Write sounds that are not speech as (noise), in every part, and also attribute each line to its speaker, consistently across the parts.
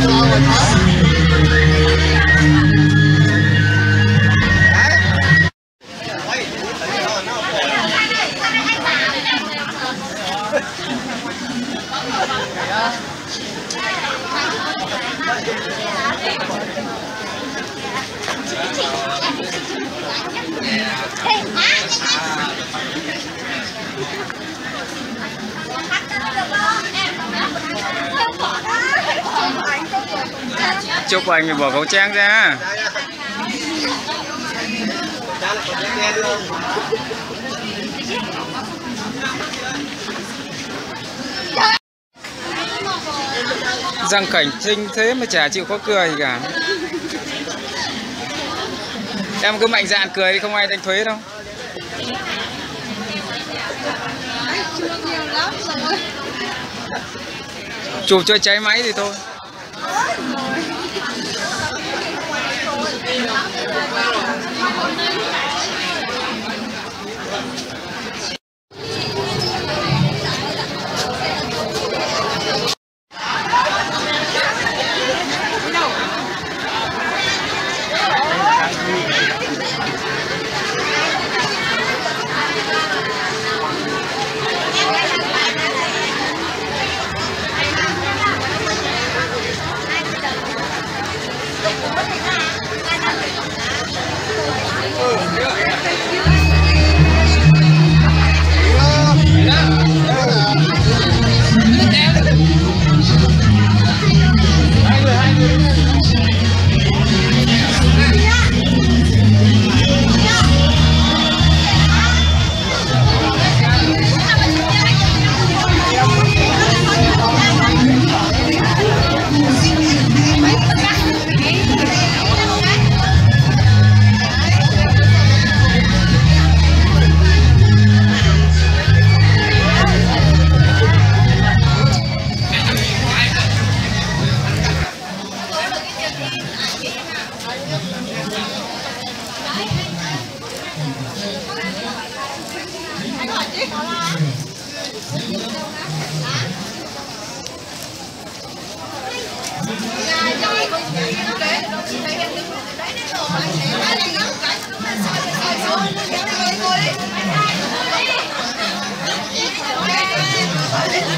Speaker 1: have it all with. Chụp ảnh phải bỏ khẩu trang ra. Răng cảnh xinh thế mà chả chịu có cười cả. Em cứ mạnh dạn cười đi, không ai đánh thuế đâu. Chụp cho cháy máy thì thôi. Thank you.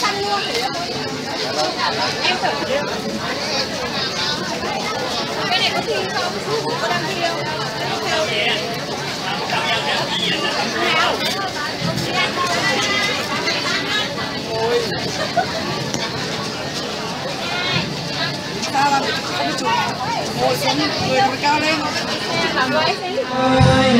Speaker 2: thanh luôn em thử Cái này có thi không? Có đăng thi không?
Speaker 3: Sao làm không chụp ngồi xuống người nó cao lên
Speaker 2: Làm với
Speaker 4: ơi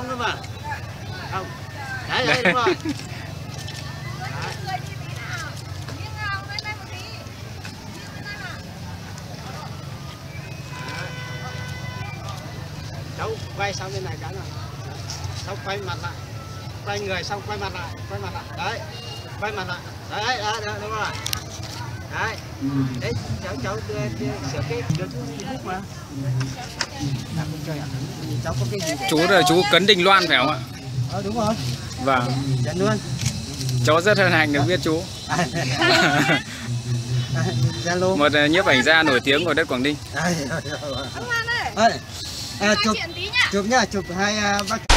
Speaker 5: lắm cơ mà. Không. Đấy đấy đúng rồi cháu quay sang bên này cái nào cháu quay mặt lại. Quay người xong quay mặt lại quay mặt lại. Đấy. Quay mặt lại. Đấy đấy, đấy, đúng rồi. Đấy. Đấy cháu cháu đưa, đưa, sửa cái được Facebook mà à, không chơi à? cháu có cái gì để...
Speaker 1: chú là chú Cấn Đình Loan phải không ạ?
Speaker 5: Ờ đúng rồi.
Speaker 1: Vâng.
Speaker 5: Dạ luôn
Speaker 1: cháu rất hân hạnh được biết chú. (laughs)
Speaker 5: Zalo
Speaker 1: một ờ, nhiếp ảnh gia nổi tiếng của đất Quảng Ninh.
Speaker 5: Đây, rồi, rồi, rồi. Đây, à, chụp chụp nhá chụp hai à, bác